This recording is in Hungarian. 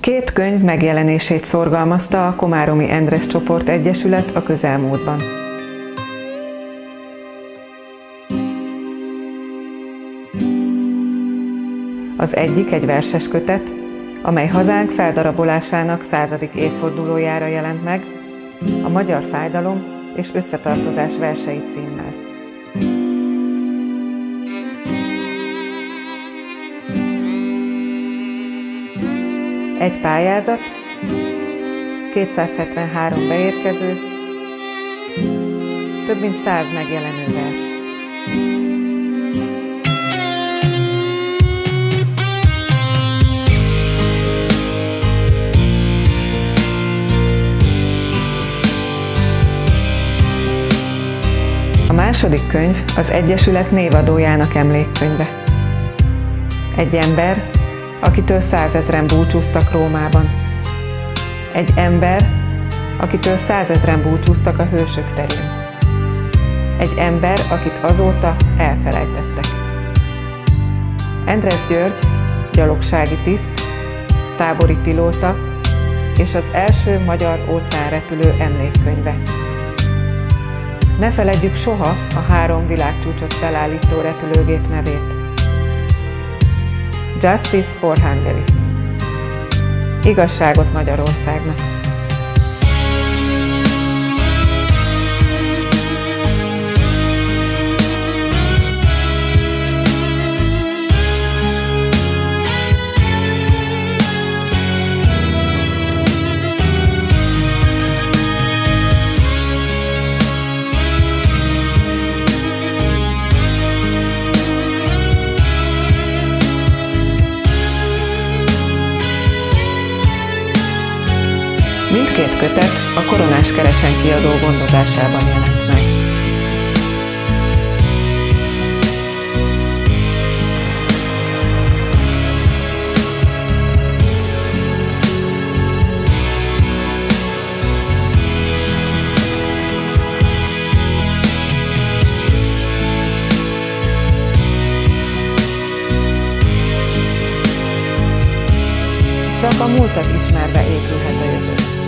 Két könyv megjelenését szorgalmazta a Komáromi Endres Csoport Egyesület a közelmúltban. Az egyik egy verses kötet, amely hazánk feldarabolásának századik évfordulójára jelent meg, a magyar fájdalom és Összetartozás versei címmel. Egy pályázat, 273 beérkező, több mint 100 megjelenő vers. A második könyv az Egyesület névadójának emlékkönyve. Egy ember, akitől százezren búcsúztak Rómában. Egy ember, akitől százezren búcsúztak a hősök terén. Egy ember, akit azóta elfelejtettek. Endres György, gyalogsági tiszt, tábori pilóta és az első magyar óceánrepülő emlékkönyve. Ne feledjük soha a három világcsúcsot felállító repülőgép nevét. Justice for Hungary. Igazságot Magyarországnak. Mindkét kötet a Koronás Kerecsen kiadó gondozásában jelent meg. Csak a múltat ismerve épülhet a jövő.